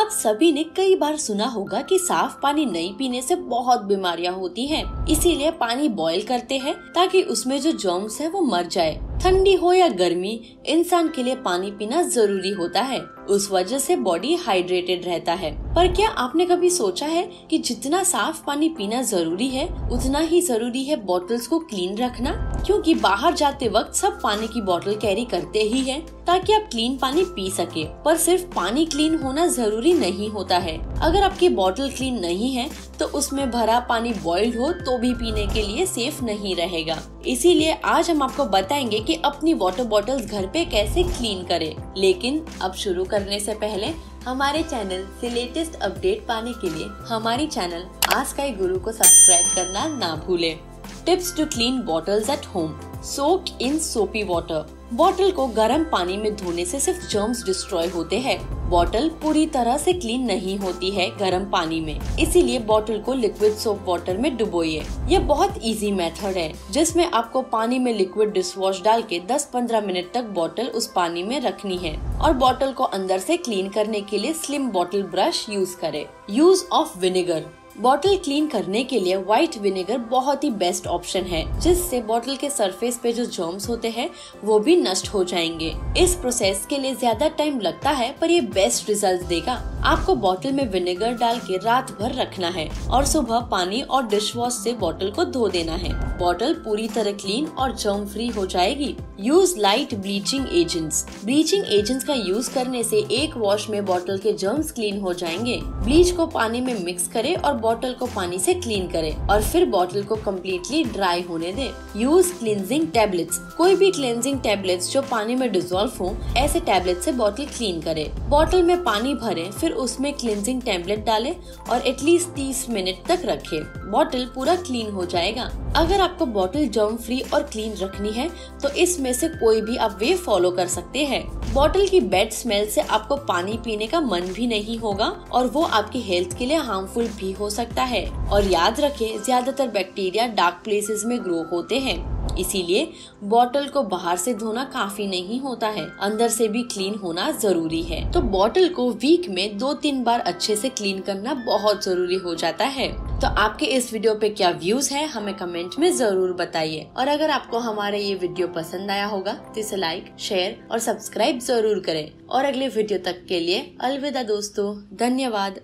आप सभी ने कई बार सुना होगा कि साफ़ पानी नहीं पीने से बहुत बीमारियाँ होती हैं। इसीलिए पानी बॉईल करते हैं ताकि उसमें जो जर्म्स है वो मर जाए ठंडी हो या गर्मी, इंसान के लिए पानी पीना ज़रूरी होता है, उस वजह से बॉडी हाइड्रेटेड रहता है पर क्या आपने कभी सोचा है कि जितना साफ़ पानी पीना ज़रूरी है, उतना ही ज़रूरी है बॉटल्स को क्लीन रखना क्योंकि बाहर जाते वक्त सब पानी की बोतल कैरी करते ही हैं, ताकि आप क्लीन पानी पी सके। पर सिर्फ़ पानी क्लीन होना ज़रूरी नहीं होता है। अगर आपकी बोतल क्लीन नहीं है तो उसमें भरा पानी बॉइल्ड हो तो भी पीने के लिए सेफ़ नहीं रहेगा। इसीलिए आज हम आपको बताएँगे कि अपनी वाटर बॉटल्स घर पे कैसे क्लीन करें। लेकिन अब शुरू करने से पहले, हमारे चैनल से लेटेस्ट अपडेट पाने के लिए हमारी चैनल आज का गुरु को सब्सक्राइब करना ना भूलें। Tips to clean bottles at home. Soak in soapy water. Bottle को गर्म पानी में धोने से सिर्फ़ जर्म्स डिस्ट्रॉय होते हैं। बॉटल पूरी तरह से क्लीन नहीं होती है गर्म पानी में। इसीलिए बॉटल को लिक्विड सोप वाटर में डुबोइए। ये बहुत इजी मेथड है, जिसमें आपको पानी में लिक्विड डिश वॉश डाल के 10-15 मिनट तक बॉटल उस पानी में रखनी है। और बॉटल को अंदर से क्लीन करने के लिए स्लिम बॉटल ब्रश यूज़ करें। Use of vinegar bottle clean करने के लिए व्हाइट विनेगर बहुत ही बेस्ट ऑप्शन है, जिससे बॉटल के सरफेस पे जो जर्म्स होते हैं, वो भी नष्ट हो जाएँगे। इस प्रोसेस के लिए ज़्यादा टाइम लगता है, पर ये बेस्ट रिज़ल्ट देगा। आपको बॉटल में विनेगर डाल के रात भर रखना है और सुबह पानी और डिश वॉश से बॉटल को धो देना है। बॉटल पूरी तरह क्लीन और जर्म फ्री हो जाएगी। Use light bleaching agents bleaching agents का यूज़ करने से एक वॉश में बॉटल के जर्म्स क्लीन हो जाएँगे। ब्लीच को पानी में मिक्स करें और बॉटल को पानी से क्लीन करें और फिर बॉटल को कम्प्लीटली ड्राई होने दें। यूज़ क्लिनजिंग टेबलेट्स कोई भी क्लिनजिंग टेबलेट्स जो पानी में डिजोल्व हो, ऐसे टेबलेट से बॉटल क्लीन करें। बॉटल में पानी भरें, फिर उसमें क्लिनजिंग टेबलेट डालें और एटलीस्ट 30 मिनट तक रखें। बॉटल पूरा क्लीन हो जाएगा। अगर आपको बॉटल जर्म फ्री और क्लीन रखनी है तो इसमें से कोई भी आप वे फॉलो कर सकते हैं। बॉटल की बैड स्मेल से आपको पानी पीने का मन भी नहीं होगा और वो आपकी हेल्थ के लिए हार्मफुल भी हो सकता है। और याद रखें, ज़्यादातर बैक्टीरिया डार्क प्लेसेस में ग्रो होते हैं। इसीलिए बॉटल को बाहर से धोना काफ़ी नहीं होता है। अंदर से भी क्लीन होना ज़रूरी है। तो बॉटल को वीक में दो तीन बार अच्छे से क्लीन करना बहुत ज़रूरी हो जाता है। तो आपके इस वीडियो पे क्या व्यूज़ हैं, हमें कमेंट में ज़रूर बताइए। और अगर आपको हमारा ये वीडियो पसंद आया होगा तो इसे लाइक शेयर और सब्सक्राइब ज़रूर करें। और अगले वीडियो तक के लिए अलविदा दोस्तों, धन्यवाद।